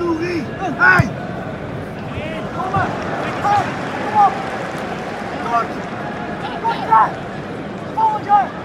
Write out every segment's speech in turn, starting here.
Louis! Hey! Kom maar! Hey! Kom op! Goed! Goed, Jack! Volgend jaar!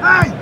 Hey!